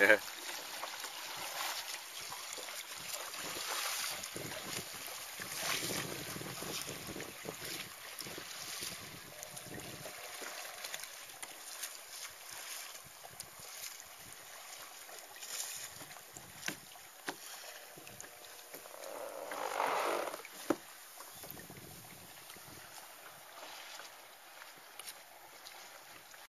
Yeah.